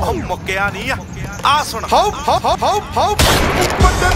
ਉਹ ਮੁੱਕਿਆ ਨਹੀਂ ਆ। ਆ ਸੁਣ। ਹਾਉ ਹਾਉ ਹਾਉ ਹਾਉ। ਵੱਡੇ